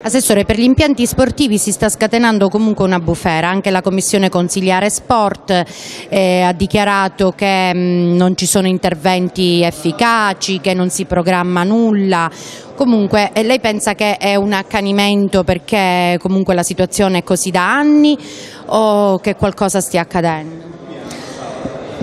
Assessore, per gli impianti sportivi si sta scatenando comunque una bufera, anche la Commissione Consigliare Sport eh, ha dichiarato che mh, non ci sono interventi efficaci, che non si programma nulla, comunque eh, lei pensa che è un accanimento perché comunque la situazione è così da anni o che qualcosa stia accadendo?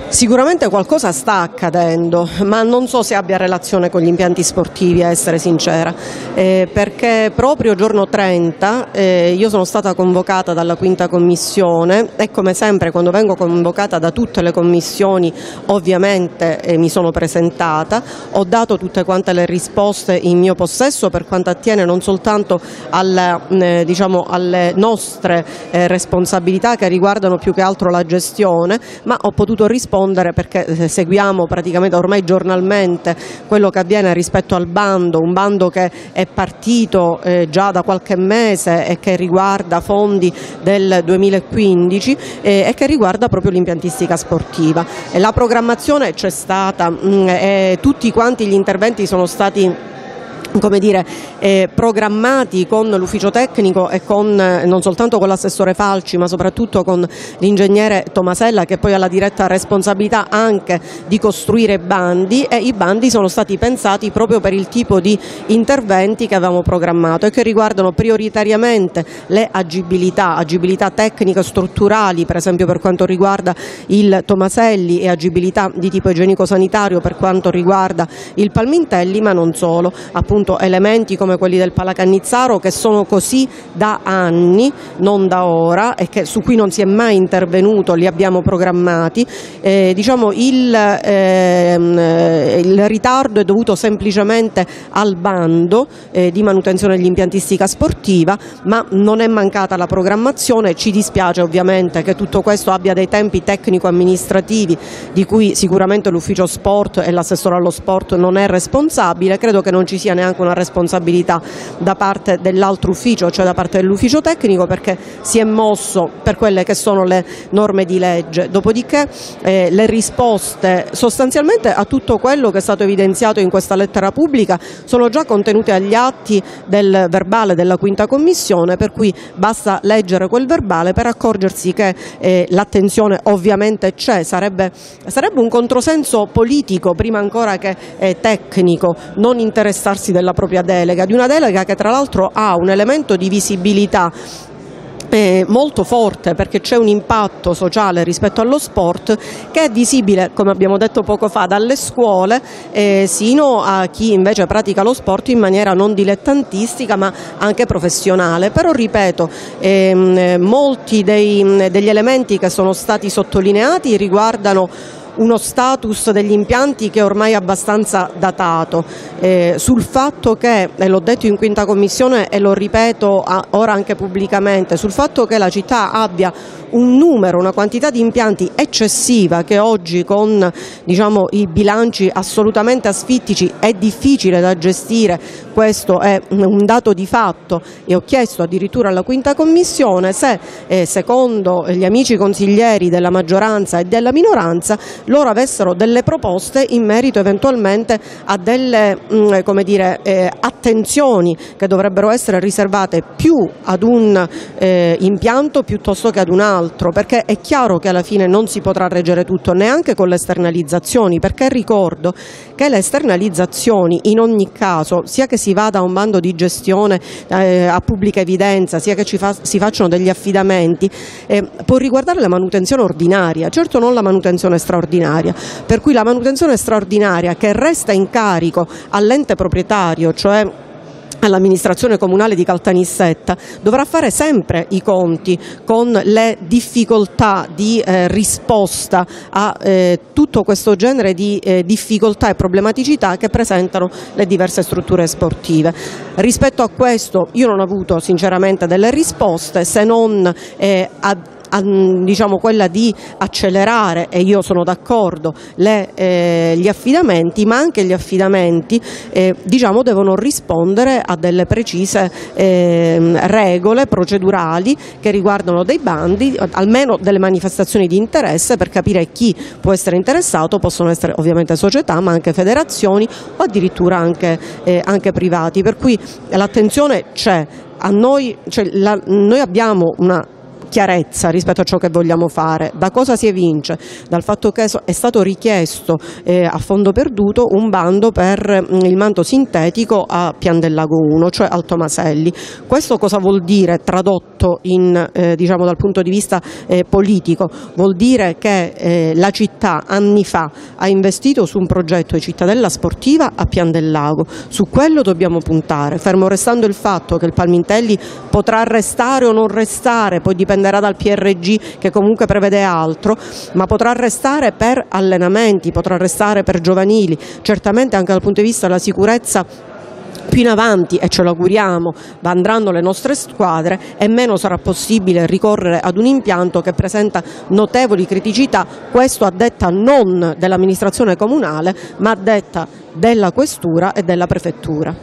Sicuramente qualcosa sta accadendo, ma non so se abbia relazione con gli impianti sportivi, a essere sincera, eh, perché proprio giorno 30 eh, io sono stata convocata dalla quinta commissione e come sempre quando vengo convocata da tutte le commissioni ovviamente eh, mi sono presentata, ho dato tutte quante le risposte in mio possesso per quanto attiene non soltanto alle, eh, diciamo, alle nostre eh, responsabilità che riguardano più che altro la gestione, ma ho potuto rispondere rispondere perché eh, seguiamo praticamente ormai giornalmente quello che avviene rispetto al bando, un bando che è partito eh, già da qualche mese e che riguarda fondi del 2015 eh, e che riguarda proprio l'impiantistica sportiva. La programmazione c'è stata mm, tutti quanti gli interventi sono stati come dire, eh, programmati con l'ufficio tecnico e con, eh, non soltanto con l'assessore Falci ma soprattutto con l'ingegnere Tomasella che poi ha la diretta responsabilità anche di costruire bandi e i bandi sono stati pensati proprio per il tipo di interventi che avevamo programmato e che riguardano prioritariamente le agibilità, agibilità tecniche strutturali per esempio per quanto riguarda il Tomaselli e agibilità di tipo igienico-sanitario per quanto riguarda il Palmintelli ma non solo, appunto appunto elementi come quelli del Palacannizzaro che sono così da anni, non da ora e che, su cui non si è mai intervenuto, li abbiamo programmati. Eh, diciamo il, eh, il, ritardo è dovuto semplicemente al bando eh, di manutenzione dell'impiantistica sportiva, ma non è mancata la programmazione, ci dispiace ovviamente che tutto questo abbia dei tempi tecnico-amministrativi di cui sicuramente l'ufficio sport e l'assessore allo sport non è responsabile, credo che non ci sia neanche anche una responsabilità da parte dell'altro ufficio, cioè da parte dell'ufficio tecnico perché si è mosso per quelle che sono le norme di legge. Dopodiché eh, le risposte sostanzialmente a tutto quello che è stato evidenziato in questa lettera pubblica sono già contenute agli atti del verbale della quinta commissione per cui basta leggere quel verbale per accorgersi che eh, l'attenzione ovviamente c'è, sarebbe, sarebbe, un controsenso politico prima ancora che eh, tecnico non interessarsi della propria delega, di una delega che tra l'altro ha un elemento di visibilità eh, molto forte perché c'è un impatto sociale rispetto allo sport che è visibile, come abbiamo detto poco fa, dalle scuole eh, sino a chi invece pratica lo sport in maniera non dilettantistica ma anche professionale. Però ripeto, ehm, molti dei, degli elementi che sono stati sottolineati riguardano uno status degli impianti che è ormai abbastanza datato, eh, sul fatto che, e l'ho detto in quinta commissione e lo ripeto a, ora anche pubblicamente, sul fatto che la città abbia un numero, una quantità di impianti eccessiva che oggi con diciamo, i bilanci assolutamente asfittici è difficile da gestire, questo è un dato di fatto. E ho chiesto addirittura alla quinta commissione se eh, secondo gli amici consiglieri della maggioranza e della minoranza loro avessero delle proposte in merito eventualmente a delle mm, dire, eh, attenzioni che dovrebbero essere riservate più ad un eh, impianto piuttosto che ad un altro, perché è chiaro che alla fine non si potrà reggere tutto neanche con le esternalizzazioni, perché ricordo che le esternalizzazioni in ogni caso, sia che si vada a un bando di gestione eh, a pubblica evidenza, sia che fa, si facciano degli affidamenti, può riguardare la manutenzione ordinaria, certo non la manutenzione straordinaria, per cui la manutenzione straordinaria che resta in carico all'ente proprietario, cioè all'amministrazione comunale di Caltanissetta dovrà fare sempre i conti con le difficoltà di eh, risposta a eh, tutto questo genere di eh, difficoltà e problematicità che presentano le diverse strutture sportive. Rispetto a questo io non ho avuto sinceramente delle risposte se non eh, a diciamo, quella di accelerare, e io sono d'accordo, eh, gli affidamenti, ma anche gli affidamenti eh, diciamo, devono rispondere a delle precise eh, regole procedurali che riguardano dei bandi, almeno delle manifestazioni di interesse per capire chi può essere interessato, possono essere ovviamente società ma anche federazioni o addirittura anche, eh, anche privati, per cui l'attenzione c'è. Noi, cioè, la, noi abbiamo una chiarezza rispetto a ciò che vogliamo fare. Da cosa si evince? Dal fatto che è stato richiesto eh, a fondo perduto un bando per mm, il manto sintetico a Pian del Lago 1, cioè al Tomaselli. Questo cosa vuol dire tradotto in, eh, diciamo, dal punto di vista eh, politico? Vuol dire che eh, la città anni fa ha investito su un progetto di cittadella sportiva a Pian del Lago. Su quello dobbiamo puntare, fermo restando il fatto che il Palmintelli potrà restare o non restare, poi dipende dipenderà dal PRG che comunque prevede altro, ma potrà restare per allenamenti, potrà restare per giovanili, certamente anche dal punto di vista della sicurezza più in avanti, e ce lo auguriamo, andranno le nostre squadre e meno sarà possibile ricorrere ad un impianto che presenta notevoli criticità, questo a detta non dell'amministrazione comunale ma a detta della questura e della prefettura.